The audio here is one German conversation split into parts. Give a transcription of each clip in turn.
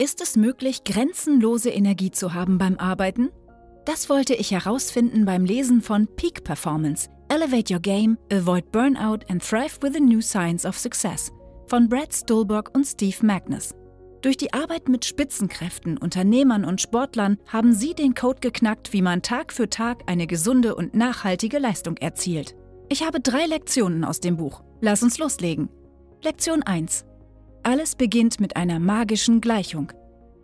Ist es möglich, grenzenlose Energie zu haben beim Arbeiten? Das wollte ich herausfinden beim Lesen von Peak Performance, Elevate Your Game, Avoid Burnout and Thrive with the New Science of Success von Brad Stulberg und Steve Magnus. Durch die Arbeit mit Spitzenkräften, Unternehmern und Sportlern haben sie den Code geknackt, wie man Tag für Tag eine gesunde und nachhaltige Leistung erzielt. Ich habe drei Lektionen aus dem Buch. Lass uns loslegen. Lektion 1. Alles beginnt mit einer magischen Gleichung.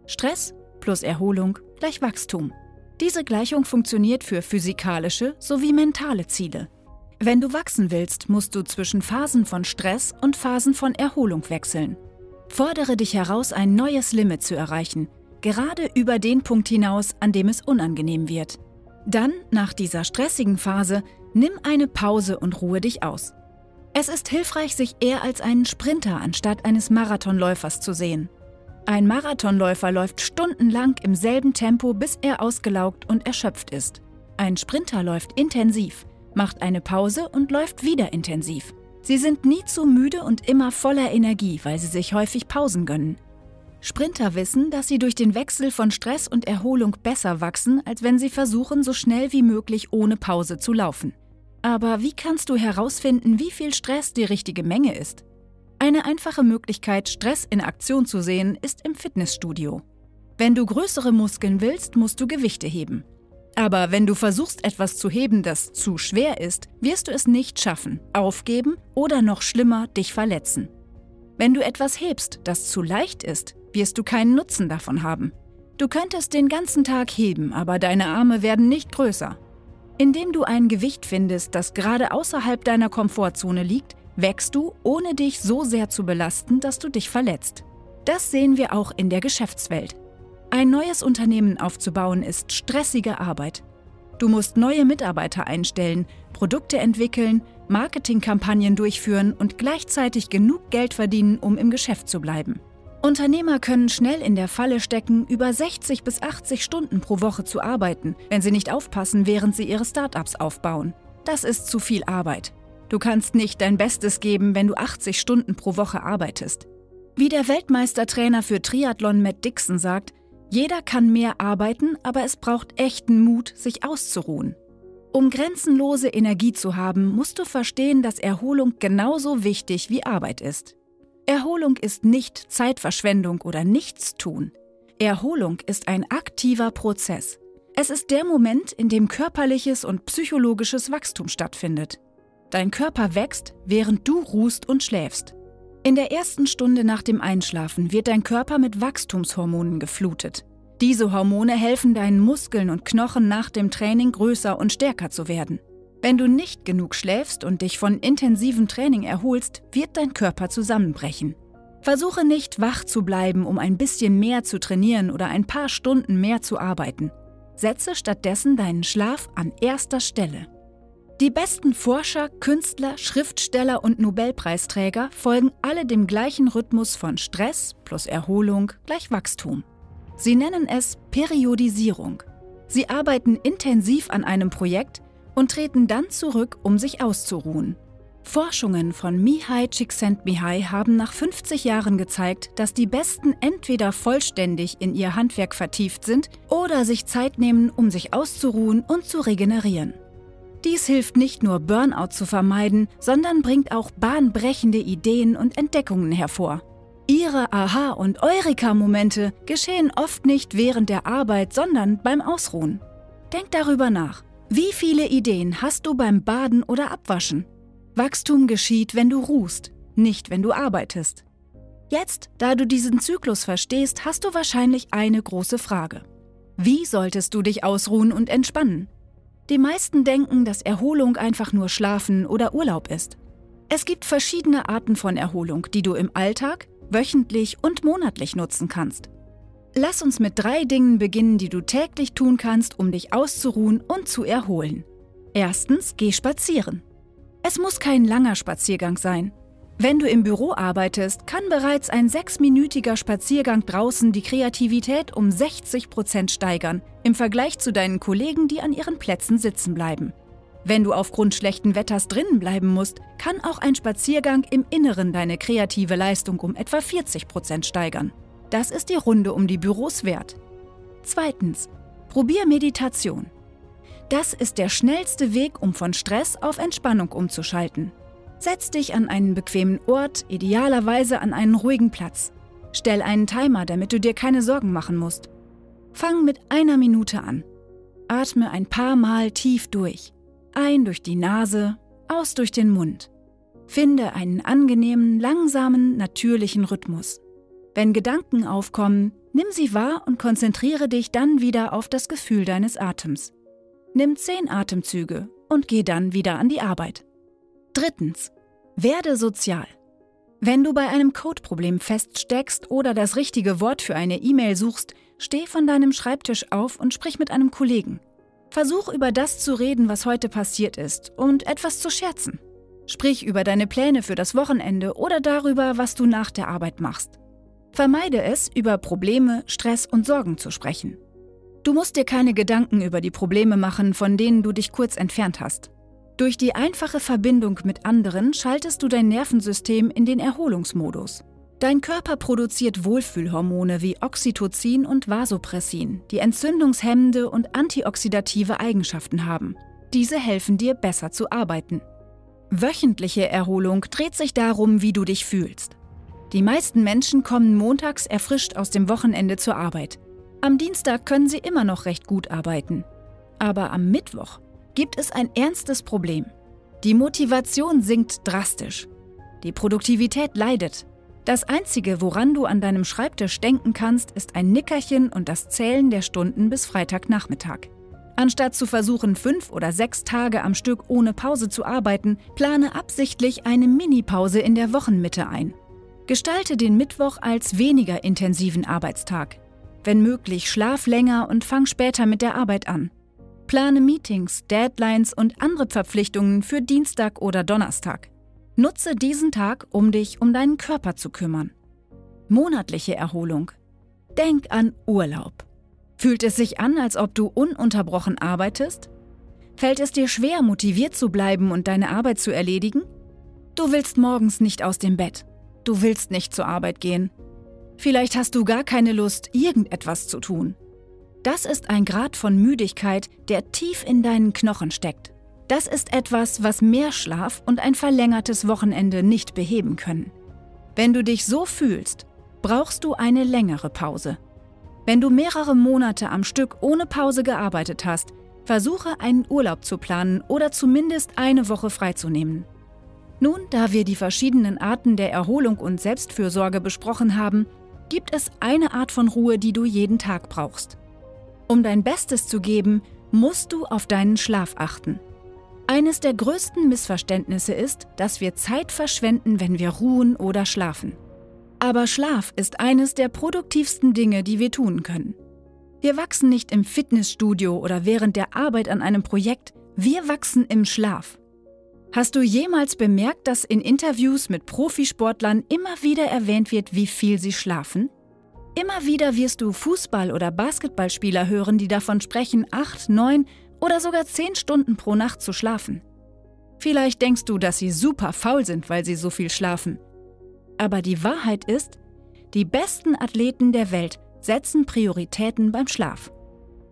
Stress plus Erholung gleich Wachstum. Diese Gleichung funktioniert für physikalische sowie mentale Ziele. Wenn du wachsen willst, musst du zwischen Phasen von Stress und Phasen von Erholung wechseln. Fordere dich heraus, ein neues Limit zu erreichen, gerade über den Punkt hinaus, an dem es unangenehm wird. Dann, nach dieser stressigen Phase, nimm eine Pause und ruhe dich aus. Es ist hilfreich, sich eher als einen Sprinter anstatt eines Marathonläufers zu sehen. Ein Marathonläufer läuft stundenlang im selben Tempo, bis er ausgelaugt und erschöpft ist. Ein Sprinter läuft intensiv, macht eine Pause und läuft wieder intensiv. Sie sind nie zu müde und immer voller Energie, weil sie sich häufig Pausen gönnen. Sprinter wissen, dass sie durch den Wechsel von Stress und Erholung besser wachsen, als wenn sie versuchen, so schnell wie möglich ohne Pause zu laufen. Aber wie kannst du herausfinden, wie viel Stress die richtige Menge ist? Eine einfache Möglichkeit, Stress in Aktion zu sehen, ist im Fitnessstudio. Wenn du größere Muskeln willst, musst du Gewichte heben. Aber wenn du versuchst, etwas zu heben, das zu schwer ist, wirst du es nicht schaffen, aufgeben oder noch schlimmer, dich verletzen. Wenn du etwas hebst, das zu leicht ist, wirst du keinen Nutzen davon haben. Du könntest den ganzen Tag heben, aber deine Arme werden nicht größer. Indem du ein Gewicht findest, das gerade außerhalb deiner Komfortzone liegt, wächst du, ohne dich so sehr zu belasten, dass du dich verletzt. Das sehen wir auch in der Geschäftswelt. Ein neues Unternehmen aufzubauen ist stressige Arbeit. Du musst neue Mitarbeiter einstellen, Produkte entwickeln, Marketingkampagnen durchführen und gleichzeitig genug Geld verdienen, um im Geschäft zu bleiben. Unternehmer können schnell in der Falle stecken, über 60 bis 80 Stunden pro Woche zu arbeiten, wenn sie nicht aufpassen, während sie ihre Startups aufbauen. Das ist zu viel Arbeit. Du kannst nicht dein Bestes geben, wenn du 80 Stunden pro Woche arbeitest. Wie der Weltmeistertrainer für Triathlon Matt Dixon sagt, jeder kann mehr arbeiten, aber es braucht echten Mut, sich auszuruhen. Um grenzenlose Energie zu haben, musst du verstehen, dass Erholung genauso wichtig wie Arbeit ist. Erholung ist nicht Zeitverschwendung oder Nichtstun. Erholung ist ein aktiver Prozess. Es ist der Moment, in dem körperliches und psychologisches Wachstum stattfindet. Dein Körper wächst, während du ruhst und schläfst. In der ersten Stunde nach dem Einschlafen wird dein Körper mit Wachstumshormonen geflutet. Diese Hormone helfen deinen Muskeln und Knochen nach dem Training größer und stärker zu werden. Wenn du nicht genug schläfst und dich von intensivem Training erholst, wird dein Körper zusammenbrechen. Versuche nicht wach zu bleiben, um ein bisschen mehr zu trainieren oder ein paar Stunden mehr zu arbeiten. Setze stattdessen deinen Schlaf an erster Stelle. Die besten Forscher, Künstler, Schriftsteller und Nobelpreisträger folgen alle dem gleichen Rhythmus von Stress plus Erholung gleich Wachstum. Sie nennen es Periodisierung. Sie arbeiten intensiv an einem Projekt, und treten dann zurück, um sich auszuruhen. Forschungen von Mihai Csikszentmihalyi haben nach 50 Jahren gezeigt, dass die Besten entweder vollständig in ihr Handwerk vertieft sind oder sich Zeit nehmen, um sich auszuruhen und zu regenerieren. Dies hilft nicht nur Burnout zu vermeiden, sondern bringt auch bahnbrechende Ideen und Entdeckungen hervor. Ihre Aha- und Eureka-Momente geschehen oft nicht während der Arbeit, sondern beim Ausruhen. Denkt darüber nach. Wie viele Ideen hast du beim Baden oder Abwaschen? Wachstum geschieht, wenn du ruhst, nicht wenn du arbeitest. Jetzt, da du diesen Zyklus verstehst, hast du wahrscheinlich eine große Frage. Wie solltest du dich ausruhen und entspannen? Die meisten denken, dass Erholung einfach nur Schlafen oder Urlaub ist. Es gibt verschiedene Arten von Erholung, die du im Alltag, wöchentlich und monatlich nutzen kannst. Lass uns mit drei Dingen beginnen, die du täglich tun kannst, um dich auszuruhen und zu erholen. Erstens, geh spazieren. Es muss kein langer Spaziergang sein. Wenn du im Büro arbeitest, kann bereits ein sechsminütiger Spaziergang draußen die Kreativität um 60 Prozent steigern, im Vergleich zu deinen Kollegen, die an ihren Plätzen sitzen bleiben. Wenn du aufgrund schlechten Wetters drinnen bleiben musst, kann auch ein Spaziergang im Inneren deine kreative Leistung um etwa 40 Prozent steigern. Das ist die Runde um die Büros wert. Zweitens, probier Meditation. Das ist der schnellste Weg, um von Stress auf Entspannung umzuschalten. Setz dich an einen bequemen Ort, idealerweise an einen ruhigen Platz. Stell einen Timer, damit du dir keine Sorgen machen musst. Fang mit einer Minute an. Atme ein paar Mal tief durch. Ein durch die Nase, aus durch den Mund. Finde einen angenehmen, langsamen, natürlichen Rhythmus. Wenn Gedanken aufkommen, nimm sie wahr und konzentriere dich dann wieder auf das Gefühl deines Atems. Nimm zehn Atemzüge und geh dann wieder an die Arbeit. Drittens. Werde sozial. Wenn du bei einem Codeproblem feststeckst oder das richtige Wort für eine E-Mail suchst, steh von deinem Schreibtisch auf und sprich mit einem Kollegen. Versuch über das zu reden, was heute passiert ist und etwas zu scherzen. Sprich über deine Pläne für das Wochenende oder darüber, was du nach der Arbeit machst. Vermeide es, über Probleme, Stress und Sorgen zu sprechen. Du musst dir keine Gedanken über die Probleme machen, von denen du dich kurz entfernt hast. Durch die einfache Verbindung mit anderen schaltest du dein Nervensystem in den Erholungsmodus. Dein Körper produziert Wohlfühlhormone wie Oxytocin und Vasopressin, die entzündungshemmende und antioxidative Eigenschaften haben. Diese helfen dir besser zu arbeiten. Wöchentliche Erholung dreht sich darum, wie du dich fühlst. Die meisten Menschen kommen montags erfrischt aus dem Wochenende zur Arbeit. Am Dienstag können sie immer noch recht gut arbeiten. Aber am Mittwoch gibt es ein ernstes Problem. Die Motivation sinkt drastisch. Die Produktivität leidet. Das Einzige, woran du an deinem Schreibtisch denken kannst, ist ein Nickerchen und das Zählen der Stunden bis Freitagnachmittag. Anstatt zu versuchen, fünf oder sechs Tage am Stück ohne Pause zu arbeiten, plane absichtlich eine Mini-Pause in der Wochenmitte ein. Gestalte den Mittwoch als weniger intensiven Arbeitstag. Wenn möglich, schlaf länger und fang später mit der Arbeit an. Plane Meetings, Deadlines und andere Verpflichtungen für Dienstag oder Donnerstag. Nutze diesen Tag, um dich um deinen Körper zu kümmern. Monatliche Erholung. Denk an Urlaub. Fühlt es sich an, als ob du ununterbrochen arbeitest? Fällt es dir schwer, motiviert zu bleiben und deine Arbeit zu erledigen? Du willst morgens nicht aus dem Bett. Du willst nicht zur Arbeit gehen. Vielleicht hast du gar keine Lust, irgendetwas zu tun. Das ist ein Grad von Müdigkeit, der tief in deinen Knochen steckt. Das ist etwas, was mehr Schlaf und ein verlängertes Wochenende nicht beheben können. Wenn du dich so fühlst, brauchst du eine längere Pause. Wenn du mehrere Monate am Stück ohne Pause gearbeitet hast, versuche einen Urlaub zu planen oder zumindest eine Woche freizunehmen. Nun, da wir die verschiedenen Arten der Erholung und Selbstfürsorge besprochen haben, gibt es eine Art von Ruhe, die du jeden Tag brauchst. Um dein Bestes zu geben, musst du auf deinen Schlaf achten. Eines der größten Missverständnisse ist, dass wir Zeit verschwenden, wenn wir ruhen oder schlafen. Aber Schlaf ist eines der produktivsten Dinge, die wir tun können. Wir wachsen nicht im Fitnessstudio oder während der Arbeit an einem Projekt, wir wachsen im Schlaf. Hast du jemals bemerkt, dass in Interviews mit Profisportlern immer wieder erwähnt wird, wie viel sie schlafen? Immer wieder wirst du Fußball- oder Basketballspieler hören, die davon sprechen, acht, neun oder sogar zehn Stunden pro Nacht zu schlafen. Vielleicht denkst du, dass sie super faul sind, weil sie so viel schlafen. Aber die Wahrheit ist, die besten Athleten der Welt setzen Prioritäten beim Schlaf.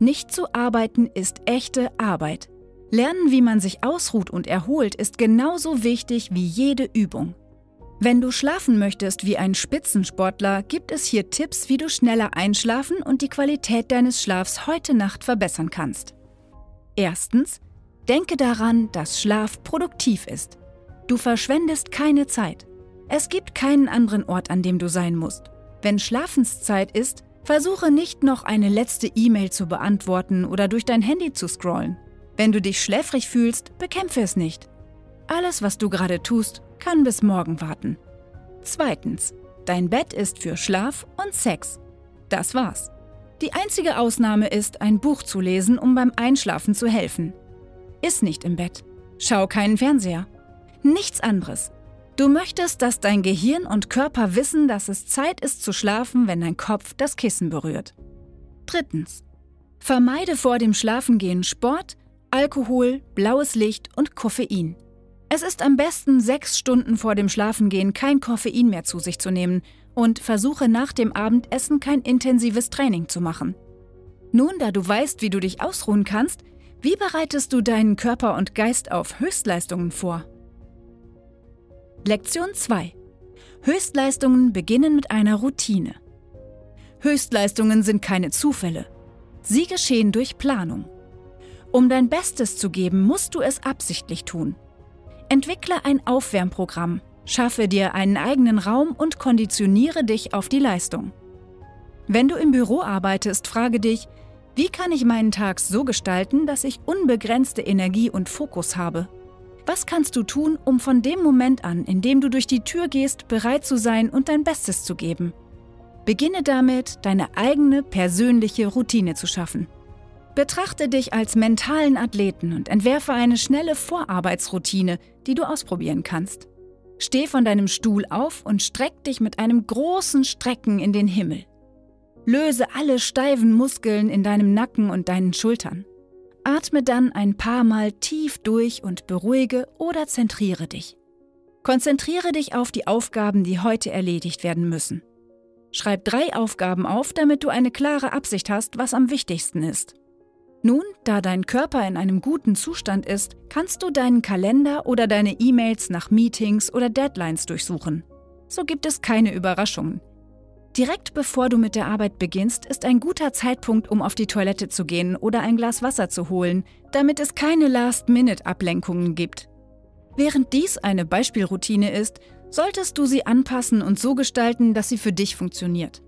Nicht zu arbeiten ist echte Arbeit. Lernen, wie man sich ausruht und erholt, ist genauso wichtig wie jede Übung. Wenn du schlafen möchtest wie ein Spitzensportler, gibt es hier Tipps, wie du schneller einschlafen und die Qualität deines Schlafs heute Nacht verbessern kannst. Erstens, denke daran, dass Schlaf produktiv ist. Du verschwendest keine Zeit. Es gibt keinen anderen Ort, an dem du sein musst. Wenn Schlafenszeit ist, versuche nicht noch eine letzte E-Mail zu beantworten oder durch dein Handy zu scrollen. Wenn du dich schläfrig fühlst, bekämpfe es nicht. Alles, was du gerade tust, kann bis morgen warten. Zweitens, dein Bett ist für Schlaf und Sex. Das war's. Die einzige Ausnahme ist, ein Buch zu lesen, um beim Einschlafen zu helfen. Iss nicht im Bett. Schau keinen Fernseher. Nichts anderes. Du möchtest, dass dein Gehirn und Körper wissen, dass es Zeit ist zu schlafen, wenn dein Kopf das Kissen berührt. Drittens. Vermeide vor dem Schlafengehen Sport, Alkohol, blaues Licht und Koffein. Es ist am besten, sechs Stunden vor dem Schlafengehen kein Koffein mehr zu sich zu nehmen und versuche nach dem Abendessen kein intensives Training zu machen. Nun, da du weißt, wie du dich ausruhen kannst, wie bereitest du deinen Körper und Geist auf Höchstleistungen vor? Lektion 2. Höchstleistungen beginnen mit einer Routine. Höchstleistungen sind keine Zufälle. Sie geschehen durch Planung. Um dein Bestes zu geben, musst du es absichtlich tun. Entwickle ein Aufwärmprogramm, schaffe dir einen eigenen Raum und konditioniere dich auf die Leistung. Wenn du im Büro arbeitest, frage dich, wie kann ich meinen Tag so gestalten, dass ich unbegrenzte Energie und Fokus habe? Was kannst du tun, um von dem Moment an, in dem du durch die Tür gehst, bereit zu sein und dein Bestes zu geben? Beginne damit, deine eigene persönliche Routine zu schaffen. Betrachte dich als mentalen Athleten und entwerfe eine schnelle Vorarbeitsroutine, die du ausprobieren kannst. Steh von deinem Stuhl auf und streck dich mit einem großen Strecken in den Himmel. Löse alle steifen Muskeln in deinem Nacken und deinen Schultern. Atme dann ein paar Mal tief durch und beruhige oder zentriere dich. Konzentriere dich auf die Aufgaben, die heute erledigt werden müssen. Schreib drei Aufgaben auf, damit du eine klare Absicht hast, was am wichtigsten ist. Nun, da dein Körper in einem guten Zustand ist, kannst du deinen Kalender oder deine E-Mails nach Meetings oder Deadlines durchsuchen. So gibt es keine Überraschungen. Direkt bevor du mit der Arbeit beginnst, ist ein guter Zeitpunkt, um auf die Toilette zu gehen oder ein Glas Wasser zu holen, damit es keine Last-Minute-Ablenkungen gibt. Während dies eine Beispielroutine ist, solltest du sie anpassen und so gestalten, dass sie für dich funktioniert.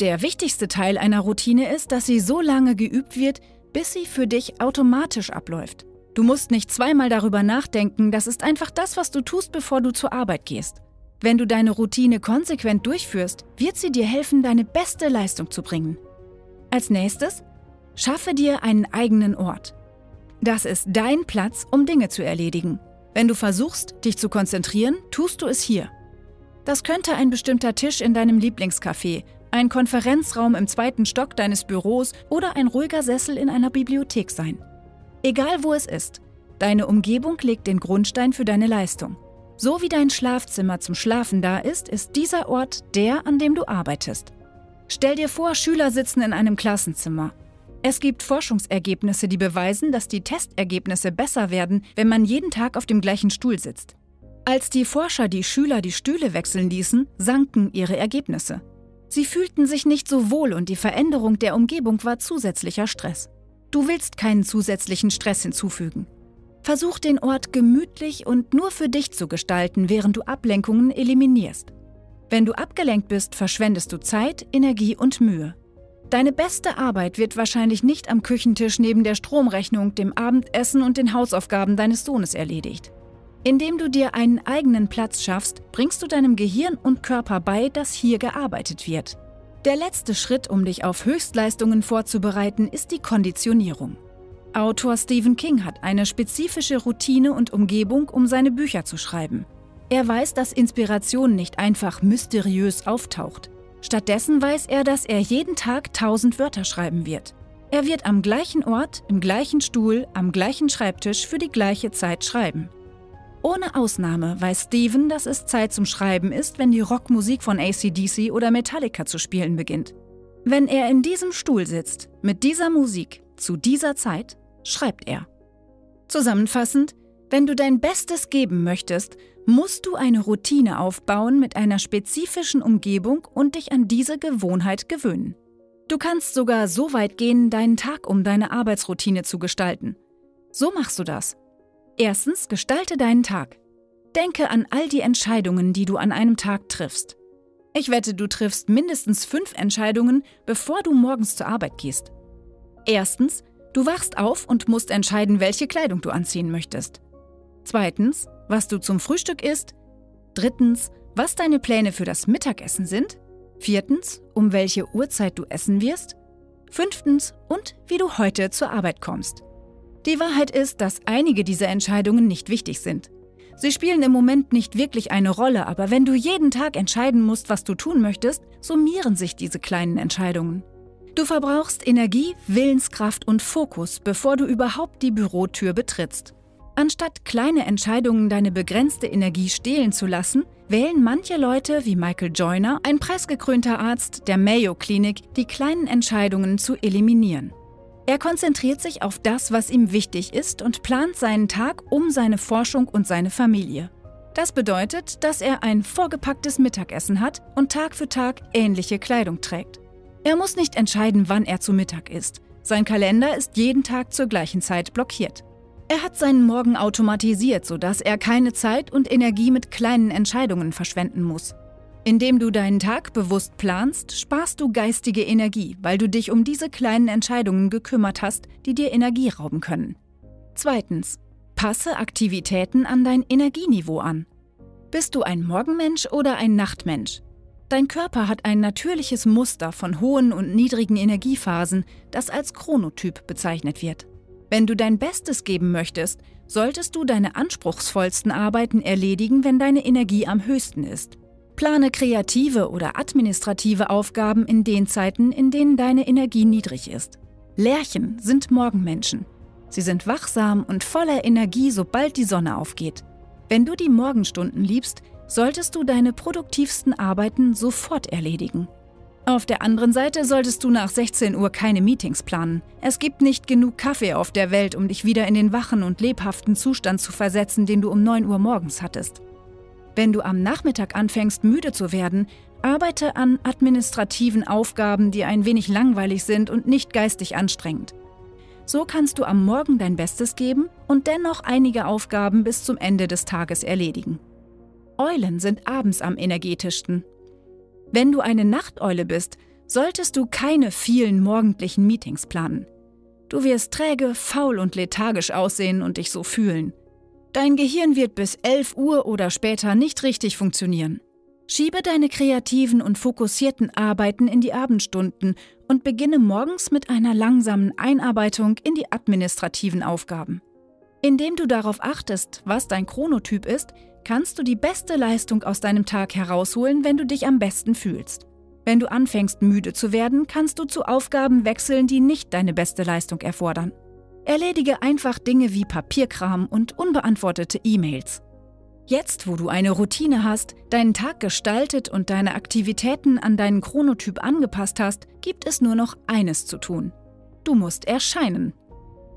Der wichtigste Teil einer Routine ist, dass sie so lange geübt wird, bis sie für dich automatisch abläuft. Du musst nicht zweimal darüber nachdenken, das ist einfach das, was du tust, bevor du zur Arbeit gehst. Wenn du deine Routine konsequent durchführst, wird sie dir helfen, deine beste Leistung zu bringen. Als nächstes, schaffe dir einen eigenen Ort. Das ist dein Platz, um Dinge zu erledigen. Wenn du versuchst, dich zu konzentrieren, tust du es hier. Das könnte ein bestimmter Tisch in deinem Lieblingscafé, ein Konferenzraum im zweiten Stock deines Büros oder ein ruhiger Sessel in einer Bibliothek sein. Egal wo es ist, deine Umgebung legt den Grundstein für deine Leistung. So wie dein Schlafzimmer zum Schlafen da ist, ist dieser Ort der, an dem du arbeitest. Stell dir vor, Schüler sitzen in einem Klassenzimmer. Es gibt Forschungsergebnisse, die beweisen, dass die Testergebnisse besser werden, wenn man jeden Tag auf dem gleichen Stuhl sitzt. Als die Forscher die Schüler die Stühle wechseln ließen, sanken ihre Ergebnisse. Sie fühlten sich nicht so wohl und die Veränderung der Umgebung war zusätzlicher Stress. Du willst keinen zusätzlichen Stress hinzufügen. Versuch den Ort gemütlich und nur für dich zu gestalten, während du Ablenkungen eliminierst. Wenn du abgelenkt bist, verschwendest du Zeit, Energie und Mühe. Deine beste Arbeit wird wahrscheinlich nicht am Küchentisch neben der Stromrechnung, dem Abendessen und den Hausaufgaben deines Sohnes erledigt. Indem du dir einen eigenen Platz schaffst, bringst du deinem Gehirn und Körper bei, dass hier gearbeitet wird. Der letzte Schritt, um dich auf Höchstleistungen vorzubereiten, ist die Konditionierung. Autor Stephen King hat eine spezifische Routine und Umgebung, um seine Bücher zu schreiben. Er weiß, dass Inspiration nicht einfach mysteriös auftaucht. Stattdessen weiß er, dass er jeden Tag tausend Wörter schreiben wird. Er wird am gleichen Ort, im gleichen Stuhl, am gleichen Schreibtisch für die gleiche Zeit schreiben. Ohne Ausnahme weiß Steven, dass es Zeit zum Schreiben ist, wenn die Rockmusik von ACDC oder Metallica zu spielen beginnt. Wenn er in diesem Stuhl sitzt, mit dieser Musik, zu dieser Zeit, schreibt er. Zusammenfassend, wenn du dein Bestes geben möchtest, musst du eine Routine aufbauen mit einer spezifischen Umgebung und dich an diese Gewohnheit gewöhnen. Du kannst sogar so weit gehen, deinen Tag um deine Arbeitsroutine zu gestalten. So machst du das. Erstens, gestalte deinen Tag. Denke an all die Entscheidungen, die du an einem Tag triffst. Ich wette, du triffst mindestens fünf Entscheidungen, bevor du morgens zur Arbeit gehst. Erstens, Du wachst auf und musst entscheiden, welche Kleidung du anziehen möchtest. Zweitens, was du zum Frühstück isst. Drittens, was deine Pläne für das Mittagessen sind. Viertens, um welche Uhrzeit du essen wirst. Fünftens, und wie du heute zur Arbeit kommst. Die Wahrheit ist, dass einige dieser Entscheidungen nicht wichtig sind. Sie spielen im Moment nicht wirklich eine Rolle, aber wenn du jeden Tag entscheiden musst, was du tun möchtest, summieren sich diese kleinen Entscheidungen. Du verbrauchst Energie, Willenskraft und Fokus, bevor du überhaupt die Bürotür betrittst. Anstatt kleine Entscheidungen deine begrenzte Energie stehlen zu lassen, wählen manche Leute wie Michael Joyner, ein preisgekrönter Arzt der Mayo Klinik, die kleinen Entscheidungen zu eliminieren. Er konzentriert sich auf das, was ihm wichtig ist und plant seinen Tag um seine Forschung und seine Familie. Das bedeutet, dass er ein vorgepacktes Mittagessen hat und Tag für Tag ähnliche Kleidung trägt. Er muss nicht entscheiden, wann er zu Mittag isst. Sein Kalender ist jeden Tag zur gleichen Zeit blockiert. Er hat seinen Morgen automatisiert, sodass er keine Zeit und Energie mit kleinen Entscheidungen verschwenden muss. Indem du deinen Tag bewusst planst, sparst du geistige Energie, weil du dich um diese kleinen Entscheidungen gekümmert hast, die dir Energie rauben können. Zweitens. Passe Aktivitäten an dein Energieniveau an. Bist du ein Morgenmensch oder ein Nachtmensch? Dein Körper hat ein natürliches Muster von hohen und niedrigen Energiephasen, das als Chronotyp bezeichnet wird. Wenn du dein Bestes geben möchtest, solltest du deine anspruchsvollsten Arbeiten erledigen, wenn deine Energie am höchsten ist. Plane kreative oder administrative Aufgaben in den Zeiten, in denen deine Energie niedrig ist. Lerchen sind Morgenmenschen. Sie sind wachsam und voller Energie, sobald die Sonne aufgeht. Wenn du die Morgenstunden liebst, solltest du deine produktivsten Arbeiten sofort erledigen. Auf der anderen Seite solltest du nach 16 Uhr keine Meetings planen. Es gibt nicht genug Kaffee auf der Welt, um dich wieder in den wachen und lebhaften Zustand zu versetzen, den du um 9 Uhr morgens hattest. Wenn du am Nachmittag anfängst, müde zu werden, arbeite an administrativen Aufgaben, die ein wenig langweilig sind und nicht geistig anstrengend. So kannst du am Morgen dein Bestes geben und dennoch einige Aufgaben bis zum Ende des Tages erledigen. Eulen sind abends am energetischsten. Wenn du eine Nachteule bist, solltest du keine vielen morgendlichen Meetings planen. Du wirst träge, faul und lethargisch aussehen und dich so fühlen. Dein Gehirn wird bis 11 Uhr oder später nicht richtig funktionieren. Schiebe deine kreativen und fokussierten Arbeiten in die Abendstunden und beginne morgens mit einer langsamen Einarbeitung in die administrativen Aufgaben. Indem du darauf achtest, was dein Chronotyp ist, kannst du die beste Leistung aus deinem Tag herausholen, wenn du dich am besten fühlst. Wenn du anfängst müde zu werden, kannst du zu Aufgaben wechseln, die nicht deine beste Leistung erfordern. Erledige einfach Dinge wie Papierkram und unbeantwortete E-Mails. Jetzt, wo du eine Routine hast, deinen Tag gestaltet und deine Aktivitäten an deinen Chronotyp angepasst hast, gibt es nur noch eines zu tun. Du musst erscheinen.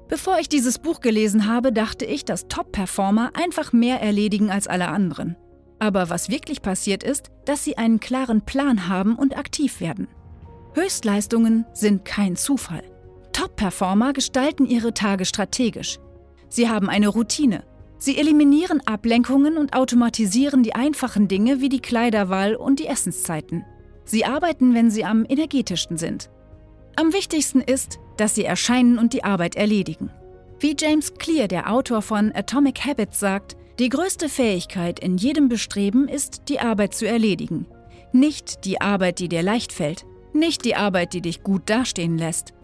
Bevor ich dieses Buch gelesen habe, dachte ich, dass Top-Performer einfach mehr erledigen als alle anderen. Aber was wirklich passiert ist, dass sie einen klaren Plan haben und aktiv werden. Höchstleistungen sind kein Zufall. Top-Performer gestalten ihre Tage strategisch. Sie haben eine Routine. Sie eliminieren Ablenkungen und automatisieren die einfachen Dinge wie die Kleiderwahl und die Essenszeiten. Sie arbeiten, wenn sie am energetischsten sind. Am wichtigsten ist, dass sie erscheinen und die Arbeit erledigen. Wie James Clear, der Autor von Atomic Habits, sagt, die größte Fähigkeit in jedem Bestreben ist, die Arbeit zu erledigen. Nicht die Arbeit, die dir leicht fällt, nicht die Arbeit, die dich gut dastehen lässt,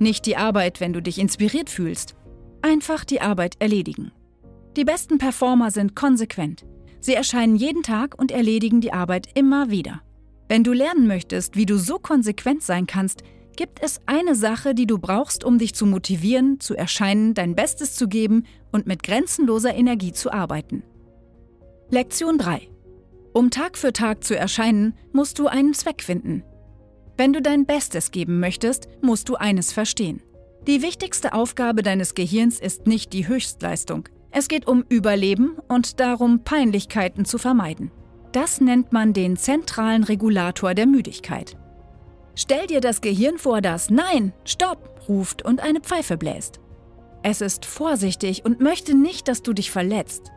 nicht die Arbeit, wenn du dich inspiriert fühlst. Einfach die Arbeit erledigen. Die besten Performer sind konsequent. Sie erscheinen jeden Tag und erledigen die Arbeit immer wieder. Wenn du lernen möchtest, wie du so konsequent sein kannst, Gibt es eine Sache, die du brauchst, um dich zu motivieren, zu erscheinen, dein Bestes zu geben und mit grenzenloser Energie zu arbeiten? Lektion 3. Um Tag für Tag zu erscheinen, musst du einen Zweck finden. Wenn du dein Bestes geben möchtest, musst du eines verstehen. Die wichtigste Aufgabe deines Gehirns ist nicht die Höchstleistung. Es geht um Überleben und darum, Peinlichkeiten zu vermeiden. Das nennt man den zentralen Regulator der Müdigkeit. Stell dir das Gehirn vor, das Nein, Stopp ruft und eine Pfeife bläst. Es ist vorsichtig und möchte nicht, dass du dich verletzt.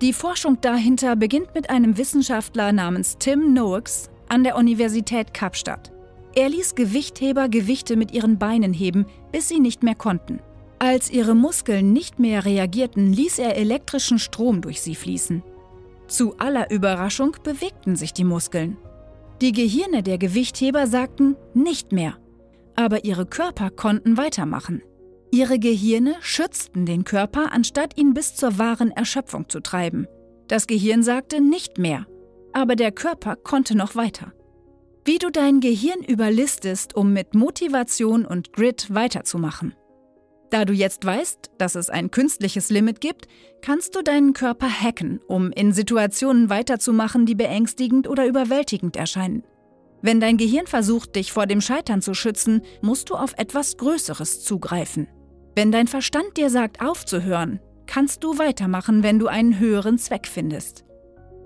Die Forschung dahinter beginnt mit einem Wissenschaftler namens Tim Noakes an der Universität Kapstadt. Er ließ Gewichtheber Gewichte mit ihren Beinen heben, bis sie nicht mehr konnten. Als ihre Muskeln nicht mehr reagierten, ließ er elektrischen Strom durch sie fließen. Zu aller Überraschung bewegten sich die Muskeln. Die Gehirne der Gewichtheber sagten nicht mehr, aber ihre Körper konnten weitermachen. Ihre Gehirne schützten den Körper, anstatt ihn bis zur wahren Erschöpfung zu treiben. Das Gehirn sagte nicht mehr, aber der Körper konnte noch weiter. Wie du dein Gehirn überlistest, um mit Motivation und Grit weiterzumachen. Da du jetzt weißt, dass es ein künstliches Limit gibt, kannst du deinen Körper hacken, um in Situationen weiterzumachen, die beängstigend oder überwältigend erscheinen. Wenn dein Gehirn versucht, dich vor dem Scheitern zu schützen, musst du auf etwas Größeres zugreifen. Wenn dein Verstand dir sagt, aufzuhören, kannst du weitermachen, wenn du einen höheren Zweck findest.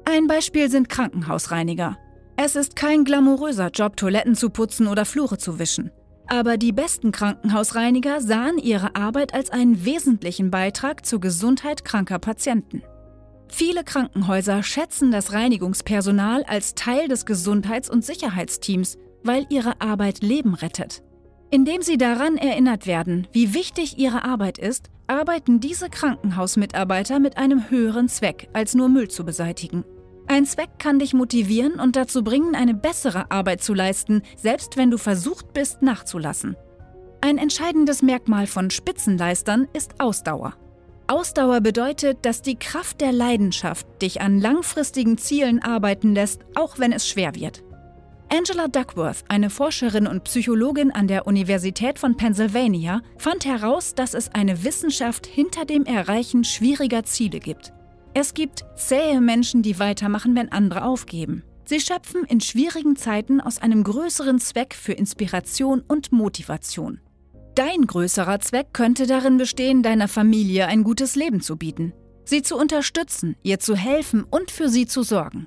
Ein Beispiel sind Krankenhausreiniger. Es ist kein glamouröser Job, Toiletten zu putzen oder Flure zu wischen. Aber die besten Krankenhausreiniger sahen ihre Arbeit als einen wesentlichen Beitrag zur Gesundheit kranker Patienten. Viele Krankenhäuser schätzen das Reinigungspersonal als Teil des Gesundheits- und Sicherheitsteams, weil ihre Arbeit Leben rettet. Indem sie daran erinnert werden, wie wichtig ihre Arbeit ist, arbeiten diese Krankenhausmitarbeiter mit einem höheren Zweck, als nur Müll zu beseitigen. Ein Zweck kann dich motivieren und dazu bringen, eine bessere Arbeit zu leisten, selbst wenn du versucht bist, nachzulassen. Ein entscheidendes Merkmal von Spitzenleistern ist Ausdauer. Ausdauer bedeutet, dass die Kraft der Leidenschaft dich an langfristigen Zielen arbeiten lässt, auch wenn es schwer wird. Angela Duckworth, eine Forscherin und Psychologin an der Universität von Pennsylvania, fand heraus, dass es eine Wissenschaft hinter dem Erreichen schwieriger Ziele gibt. Es gibt zähe Menschen, die weitermachen, wenn andere aufgeben. Sie schöpfen in schwierigen Zeiten aus einem größeren Zweck für Inspiration und Motivation. Dein größerer Zweck könnte darin bestehen, deiner Familie ein gutes Leben zu bieten, sie zu unterstützen, ihr zu helfen und für sie zu sorgen.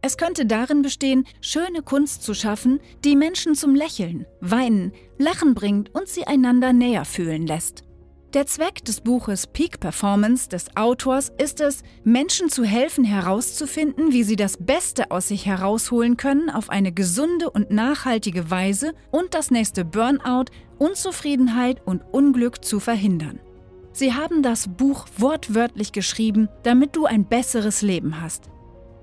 Es könnte darin bestehen, schöne Kunst zu schaffen, die Menschen zum Lächeln, Weinen, Lachen bringt und sie einander näher fühlen lässt. Der Zweck des Buches Peak Performance des Autors ist es, Menschen zu helfen herauszufinden, wie sie das Beste aus sich herausholen können auf eine gesunde und nachhaltige Weise und das nächste Burnout, Unzufriedenheit und Unglück zu verhindern. Sie haben das Buch wortwörtlich geschrieben, damit du ein besseres Leben hast.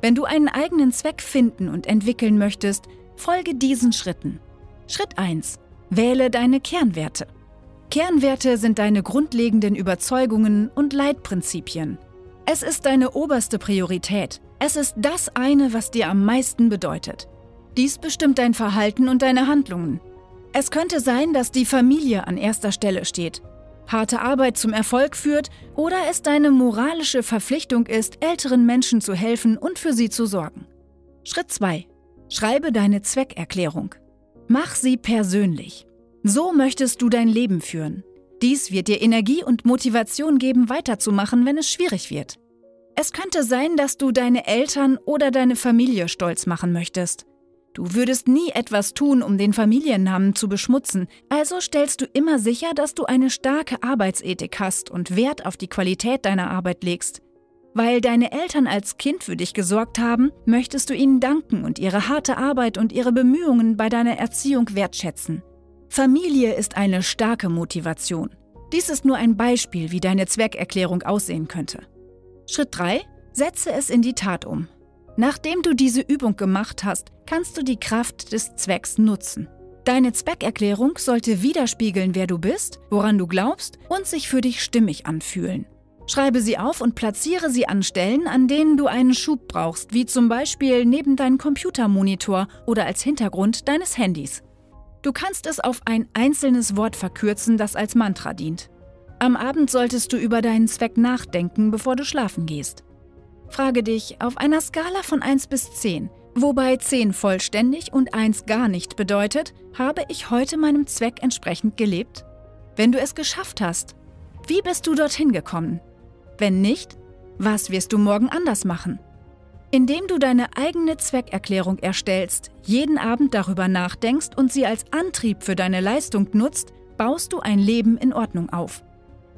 Wenn du einen eigenen Zweck finden und entwickeln möchtest, folge diesen Schritten. Schritt 1. Wähle deine Kernwerte. Kernwerte sind deine grundlegenden Überzeugungen und Leitprinzipien. Es ist deine oberste Priorität. Es ist das eine, was dir am meisten bedeutet. Dies bestimmt dein Verhalten und deine Handlungen. Es könnte sein, dass die Familie an erster Stelle steht, harte Arbeit zum Erfolg führt oder es deine moralische Verpflichtung ist, älteren Menschen zu helfen und für sie zu sorgen. Schritt 2. Schreibe deine Zweckerklärung. Mach sie persönlich. So möchtest du dein Leben führen. Dies wird dir Energie und Motivation geben, weiterzumachen, wenn es schwierig wird. Es könnte sein, dass du deine Eltern oder deine Familie stolz machen möchtest. Du würdest nie etwas tun, um den Familiennamen zu beschmutzen, also stellst du immer sicher, dass du eine starke Arbeitsethik hast und Wert auf die Qualität deiner Arbeit legst. Weil deine Eltern als Kind für dich gesorgt haben, möchtest du ihnen danken und ihre harte Arbeit und ihre Bemühungen bei deiner Erziehung wertschätzen. Familie ist eine starke Motivation. Dies ist nur ein Beispiel, wie deine Zweckerklärung aussehen könnte. Schritt 3. Setze es in die Tat um. Nachdem du diese Übung gemacht hast, kannst du die Kraft des Zwecks nutzen. Deine Zweckerklärung sollte widerspiegeln, wer du bist, woran du glaubst und sich für dich stimmig anfühlen. Schreibe sie auf und platziere sie an Stellen, an denen du einen Schub brauchst, wie zum Beispiel neben deinem Computermonitor oder als Hintergrund deines Handys. Du kannst es auf ein einzelnes Wort verkürzen, das als Mantra dient. Am Abend solltest du über deinen Zweck nachdenken, bevor du schlafen gehst. Frage dich auf einer Skala von 1 bis 10, wobei 10 vollständig und 1 gar nicht bedeutet, habe ich heute meinem Zweck entsprechend gelebt? Wenn du es geschafft hast, wie bist du dorthin gekommen? Wenn nicht, was wirst du morgen anders machen? Indem du deine eigene Zweckerklärung erstellst, jeden Abend darüber nachdenkst und sie als Antrieb für deine Leistung nutzt, baust du ein Leben in Ordnung auf.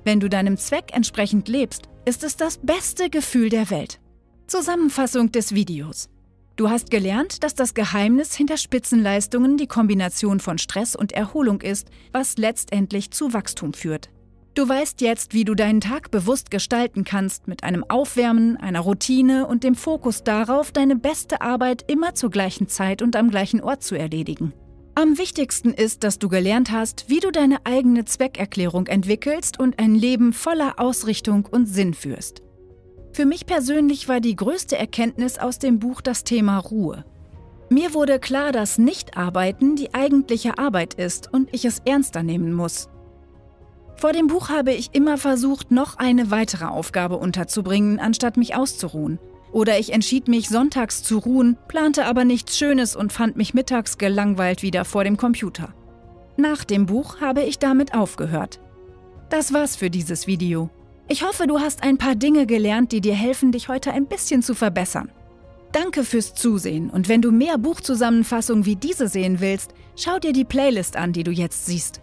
Wenn du deinem Zweck entsprechend lebst, ist es das beste Gefühl der Welt. Zusammenfassung des Videos. Du hast gelernt, dass das Geheimnis hinter Spitzenleistungen die Kombination von Stress und Erholung ist, was letztendlich zu Wachstum führt. Du weißt jetzt, wie du deinen Tag bewusst gestalten kannst mit einem Aufwärmen, einer Routine und dem Fokus darauf, deine beste Arbeit immer zur gleichen Zeit und am gleichen Ort zu erledigen. Am wichtigsten ist, dass du gelernt hast, wie du deine eigene Zweckerklärung entwickelst und ein Leben voller Ausrichtung und Sinn führst. Für mich persönlich war die größte Erkenntnis aus dem Buch das Thema Ruhe. Mir wurde klar, dass Nichtarbeiten die eigentliche Arbeit ist und ich es ernster nehmen muss. Vor dem Buch habe ich immer versucht, noch eine weitere Aufgabe unterzubringen, anstatt mich auszuruhen. Oder ich entschied mich, sonntags zu ruhen, plante aber nichts Schönes und fand mich mittags gelangweilt wieder vor dem Computer. Nach dem Buch habe ich damit aufgehört. Das war's für dieses Video. Ich hoffe, du hast ein paar Dinge gelernt, die dir helfen, dich heute ein bisschen zu verbessern. Danke fürs Zusehen und wenn du mehr Buchzusammenfassungen wie diese sehen willst, schau dir die Playlist an, die du jetzt siehst.